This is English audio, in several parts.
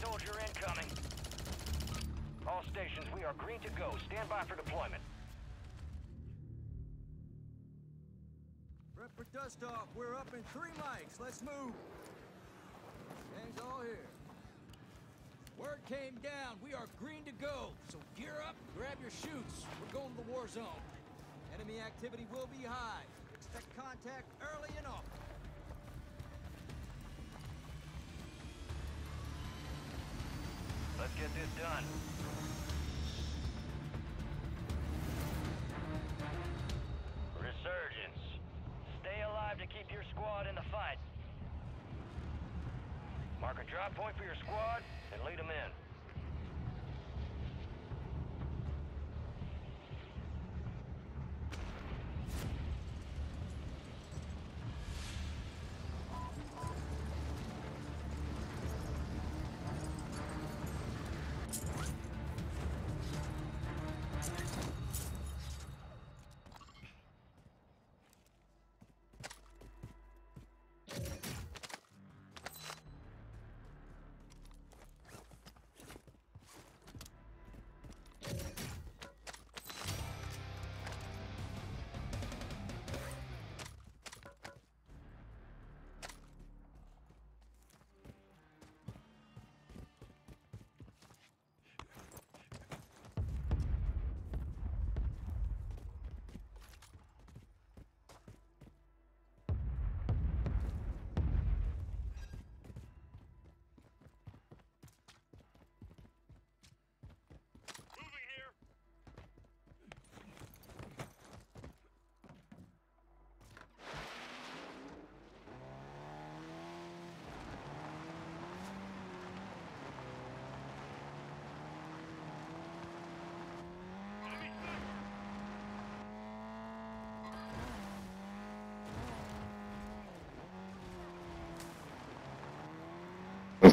soldier incoming. All stations, we are green to go. Stand by for deployment. Prep for dust off. We're up in three mics. Let's move. Gang's all here. Word came down. We are green to go. So gear up, grab your chutes. We're going to the war zone. Enemy activity will be high. Expect contact early and often. Get this done. Resurgence. Stay alive to keep your squad in the fight. Mark a drop point for your squad and lead them in.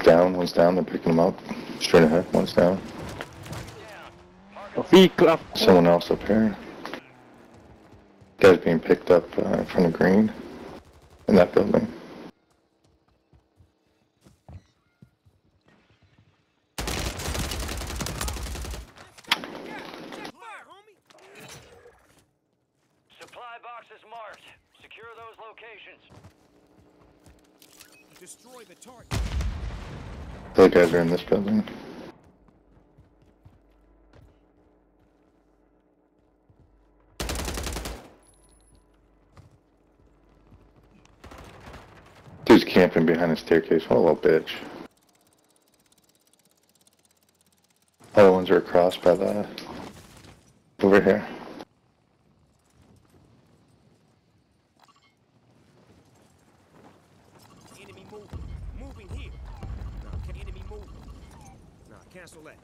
Down, one's down, they're picking them up. Straight ahead, one's down. Down. Mark a Fica. Someone else up here. Guy's being picked up uh, in front of green. In that building. Supply boxes marked. Secure those locations. Destroy the target. The guys are in this building. Dude's camping behind the staircase. What a little bitch. Other ones are across by the... Over here. Cancel that.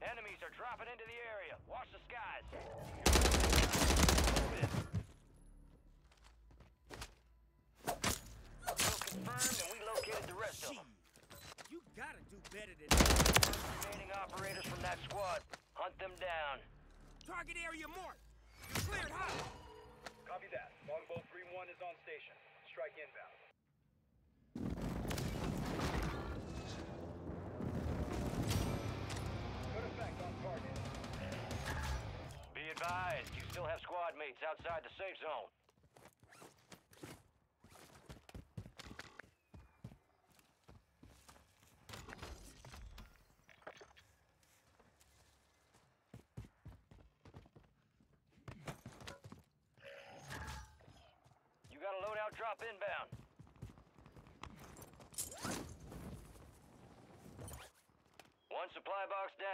Enemies are dropping into the area. Watch the skies. Kill confirmed and we located the of them. You gotta do better than Remaining operators from that squad. Hunt them down. Target area marked. You're cleared hot. Copy that. Longbow 3-1 is on station. Strike inbound. Good effect on target. Be advised, you still have squad mates outside the safe zone. You got drop inbound. One supply box down.